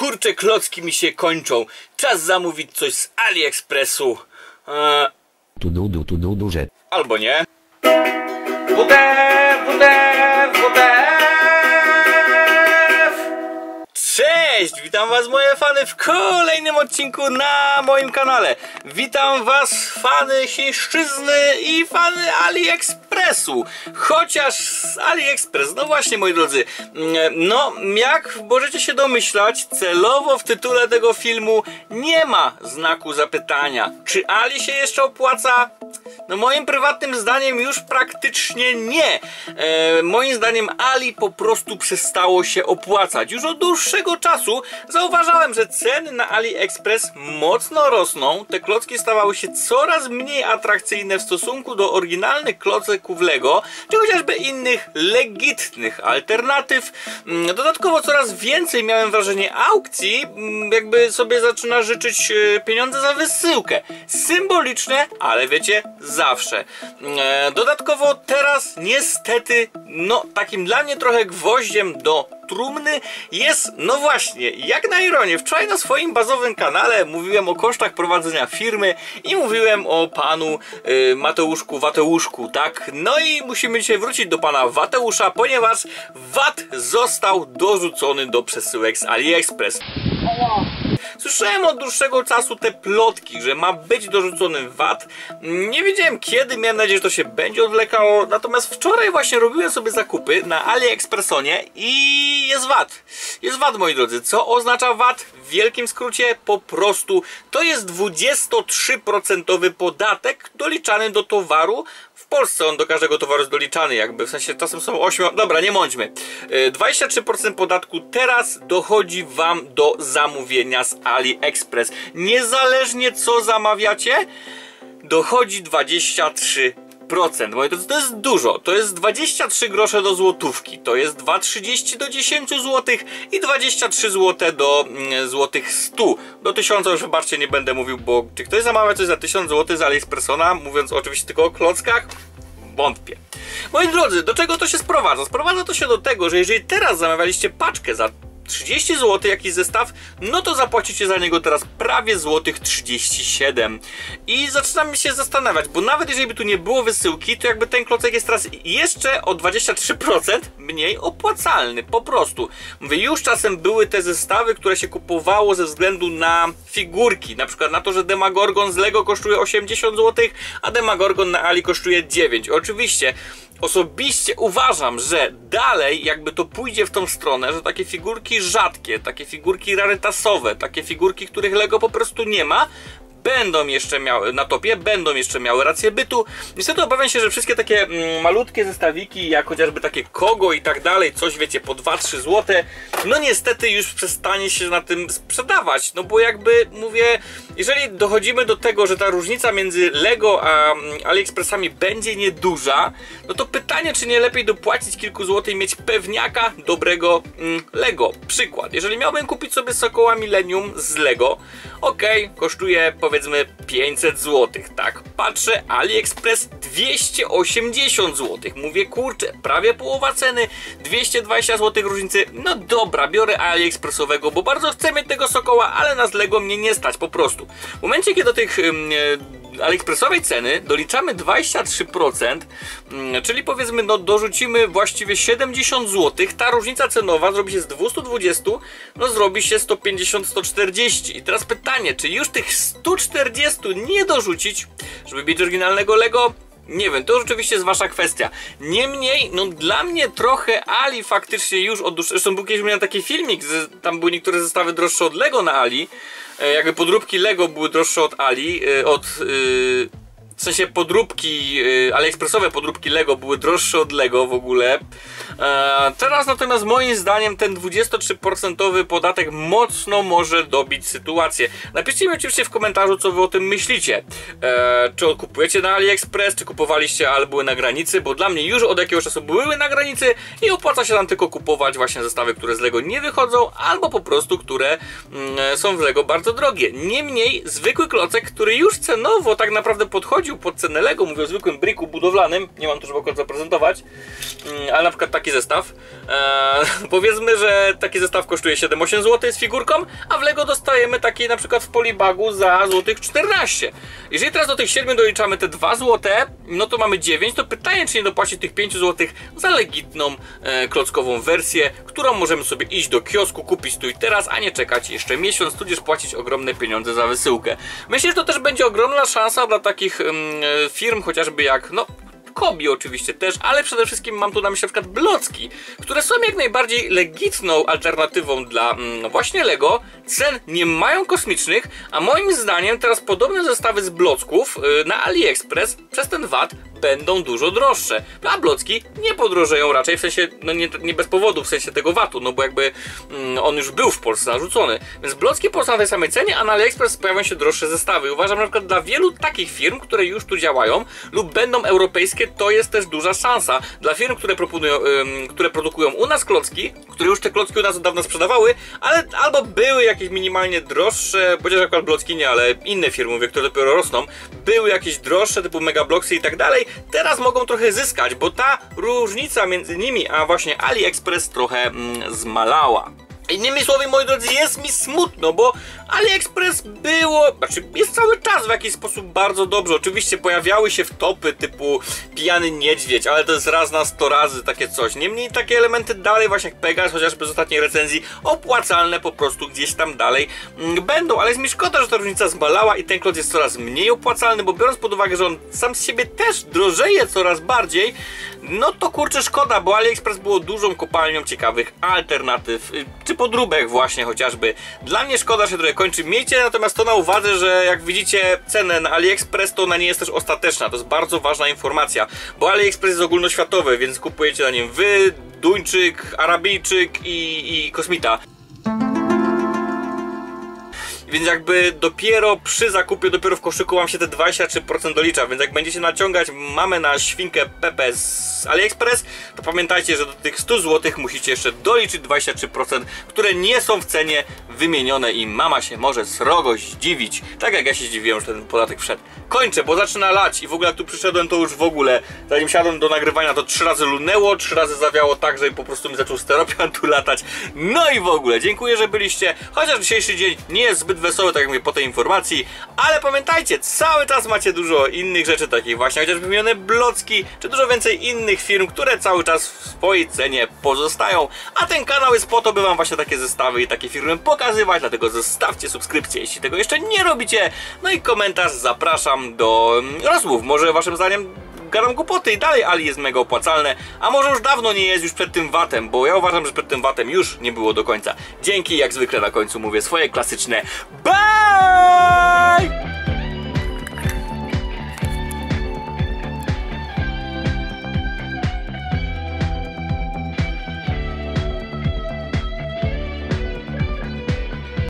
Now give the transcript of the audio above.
Kurcze klocki mi się kończą. Czas zamówić coś z AliExpressu. E, Tu du du tu du du że. albo nie. WTF, WTF, WTF! Cześć! Witam was moje fany w kolejnym odcinku na moim kanale. Witam was fany chińszczyzny i fany AliExpressu. Chociaż z AliExpress, no właśnie moi drodzy, mm, no jak możecie się domyślać, celowo w tytule tego filmu nie ma znaku zapytania. Czy Ali się jeszcze opłaca? No moim prywatnym zdaniem już praktycznie nie. E, moim zdaniem Ali po prostu przestało się opłacać. Już od dłuższego czasu zauważałem, że ceny na AliExpress mocno rosną. Te klocki stawały się coraz mniej atrakcyjne w stosunku do oryginalnych klocków Lego, czy chociażby innych legitnych alternatyw. Mm, Dodatkowo coraz więcej miałem wrażenie aukcji, mm, jakby sobie zaczyna życzyć e, pieniądze za wysyłkę. Symboliczne, ale wiecie, zawsze. E, Dodatkowo teraz niestety, no takim dla mnie trochę gwoździem do trumny jest, no właśnie, jak na ironię, wczoraj na swoim bazowym kanale mówiłem o kosztach prowadzenia firmy i mówiłem o panu y, Mateuszku Wateuszku, tak? No i musimy dzisiaj wrócić do pana Wateusza, ponieważ VAT został dorzucony do przesyłek z AliExpress. Słyszałem od dłuższego czasu te plotki, że ma być dorzucony VAT. Nie wiedziałem kiedy, miałem nadzieję, że to się będzie odwlekało. Natomiast wczoraj właśnie robiłem sobie zakupy na AliExpressonie i jest VAT. Jest VAT, moi drodzy. Co oznacza VAT? W wielkim skrócie po prostu to jest 23% podatek doliczany do towaru. W Polsce on do każdego towaru jest doliczany, jakby w sensie czasem są 8. Dobra, nie bądźmy. Yy, 23% podatku teraz dochodzi Wam do zamówienia z AliExpress. Niezależnie co zamawiacie, dochodzi 23%. Moi drodzy, to jest dużo. To jest 23 grosze do złotówki. To jest 2,30 do 10 zł i 23 zł do mm, złotych 100. Do 1000 już wybaczcie, nie będę mówił, bo czy ktoś zamawia coś za 1000 zł z AliExpressona, mówiąc oczywiście tylko o klockach, wątpię. Moi drodzy, do czego to się sprowadza? Sprowadza to się do tego, że jeżeli teraz zamawialiście paczkę za 30 zł jakiś zestaw, no to zapłacicie za niego teraz prawie złotych 37. I zaczynam się zastanawiać, bo nawet jeżeli by tu nie było wysyłki, to jakby ten klocek jest teraz jeszcze o 23% mniej opłacalny, po prostu. Mówię, już czasem były te zestawy, które się kupowało ze względu na figurki, na przykład na to, że Demagorgon z Lego kosztuje 80 zł, a Demagorgon na Ali kosztuje 9. Oczywiście Osobiście uważam, że dalej jakby to pójdzie w tą stronę, że takie figurki rzadkie, takie figurki rarytasowe, takie figurki, których Lego po prostu nie ma, będą jeszcze miały na topie, będą jeszcze miały rację bytu. Niestety obawiam się, że wszystkie takie mm, malutkie zestawiki, jak chociażby takie Kogo i tak dalej, coś wiecie, po 2-3 zł, no niestety już przestanie się na tym sprzedawać. No bo jakby mówię, jeżeli dochodzimy do tego, że ta różnica między Lego a mm, AliExpressami będzie nieduża, no to pytanie, czy nie lepiej dopłacić kilku złotych i mieć pewniaka dobrego mm, Lego. Przykład, jeżeli miałbym kupić sobie Sokoła Millennium z Lego, ok, kosztuje powiedzmy 500 zł, tak? Patrzę, AliExpress 280 zł. Mówię, kurczę, prawie połowa ceny, 220 zł różnicy. No dobra, biorę AliExpressowego, bo bardzo chcę mieć tego Sokoła, ale na z Lego mnie nie stać po prostu. W momencie, kiedy do tych e, AliExpressowej ceny doliczamy 23%, mm, czyli powiedzmy, no dorzucimy właściwie 70 zł, ta różnica cenowa zrobi się z 220, no zrobi się 150-140. I teraz pytanie, czy już tych 140 nie dorzucić, żeby mieć oryginalnego Lego? Nie wiem, to rzeczywiście jest wasza kwestia. Niemniej, no dla mnie trochę Ali faktycznie już od dłuższego, zresztą był kiedyś miałem taki filmik, że tam były niektóre zestawy droższe od Lego na Ali, jakby podróbki Lego były droższe od Ali, e, od... w sensie podróbki, y, AliExpressowe podróbki Lego były droższe od Lego w ogóle. E, teraz natomiast moim zdaniem ten 23% podatek mocno może dobić sytuację. Napiszcie mi oczywiście w komentarzu, co wy o tym myślicie. E, czy kupujecie na AliExpress, czy kupowaliście, ale były na granicy, bo dla mnie już od jakiegoś czasu były na granicy i opłaca się tam tylko kupować właśnie zestawy, które z Lego nie wychodzą, albo po prostu, które mm, są w Lego bardzo drogie. Niemniej zwykły klocek, który już cenowo tak naprawdę wrzucił pod cenę Lego, mówię o zwykłym briku budowlanym, nie mam tu, żeby akurat zaprezentować, mm, ale na przykład taki zestaw, eee, powiedzmy, że taki zestaw kosztuje 7-8 zł z figurką, a w Lego dostajemy taki na przykład w polibagu za złotych 14. Jeżeli teraz do tych 7 doliczamy te 2 zł, no to mamy 9, to pytanie, czy nie dopłacić tych 5 zł za legitną e, klockową wersję, którą możemy sobie iść do kiosku, kupić tu i teraz, a nie czekać jeszcze miesiąc, tudzież płacić ogromne pieniądze za wysyłkę. Myślę, że to też będzie ogromna szansa dla takich Mm, firm, chociażby jak, no, Kobi oczywiście też, ale przede wszystkim mam tu na myśli na przykład blocki, które są jak najbardziej legitną alternatywą dla mm, no właśnie Lego. Cen nie mają kosmicznych, a moim zdaniem teraz podobne zestawy z blocków yy, na AliExpress przez ten VAT będą dużo droższe. A blocki nie podrożeją raczej, w sensie, no nie, nie bez powodu, w sensie tego VAT-u, no bo jakby mm, on już był w Polsce narzucony. Więc blocki pozostają na tej samej cenie, a na AliExpress pojawią się droższe zestawy. Uważam że na przykład dla wielu takich firm, które już tu działają lub będą europejskie, to jest też duża szansa. Dla firm, które, proponują, ym, które produkują u nas klocki, które już te klocki u nas od dawna sprzedawały, ale albo były jakieś minimalnie droższe, chociaż akurat blocki nie, ale inne firmy, które dopiero rosną, były jakieś droższe, typu Megablocksy i tak dalej, teraz mogą trochę zyskać, bo ta różnica między nimi a właśnie AliExpress trochę mm, zmalała. Innymi słowy, moi drodzy, jest mi smutno, bo AliExpress było, znaczy jest cały czas w jakiś sposób bardzo dobrze. Oczywiście pojawiały się wtopy typu pijany niedźwiedź, ale to jest raz na sto razy takie coś. Niemniej takie elementy dalej właśnie jak Pegas, chociażby z ostatniej recenzji, opłacalne po prostu gdzieś tam dalej mm, będą. Ale jest mi szkoda, że ta różnica zmalała i ten klot jest coraz mniej opłacalny, bo biorąc pod uwagę, że on sam z siebie też drożeje coraz bardziej, no to kurczę szkoda, bo AliExpress było dużą kopalnią ciekawych alternatyw, y, czy podróbek właśnie chociażby. Dla mnie szkoda się trochę kończy. Miejcie natomiast to na uwadze, że jak widzicie cenę na AliExpress, to ona nie jest też ostateczna. To jest bardzo ważna informacja, bo AliExpress jest ogólnoświatowy, więc kupujecie na nim wy, Duńczyk, Arabijczyk i, i kosmita więc jakby dopiero przy zakupie, dopiero w koszyku wam się te 23% dolicza, więc jak będziecie naciągać mamy na świnkę Pepe z AliExpress, to pamiętajcie, że do tych 100 zł musicie jeszcze doliczyć 23%, które nie są w cenie wymienione i mama się może srogo zdziwić. Tak jak ja się zdziwiłem, że ten podatek wszedł. Kończę, bo zaczyna lać i w ogóle jak tu przyszedłem to już w ogóle, zanim siadłem do nagrywania to trzy razy lunęło, trzy razy zawiało tak, że po prostu mi zaczął steropian tu latać. No i w ogóle, dziękuję, że byliście, chociaż dzisiejszy dzień nie jest zbyt wesoły, tak jak mówię, po tej informacji, ale pamiętajcie, cały czas macie dużo innych rzeczy takich właśnie, chociażby wymienione blocki, czy dużo więcej innych firm, które cały czas w swojej cenie pozostają, a ten kanał jest po to, by wam właśnie takie zestawy i takie firmy pokazać, pokazywać, dlatego zostawcie subskrypcję, jeśli tego jeszcze nie robicie. No i komentarz zapraszam do mm, rozmów. Może waszym zdaniem gadam głupoty i dalej Ali jest mega opłacalne, a może już dawno nie jest już przed tym VAT-em, bo ja uważam, że przed tym VAT-em już nie było do końca. Dzięki, jak zwykle na końcu mówię swoje klasyczne Bye!